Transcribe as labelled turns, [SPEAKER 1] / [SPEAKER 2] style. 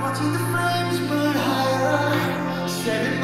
[SPEAKER 1] Watching the flames burn higher, seven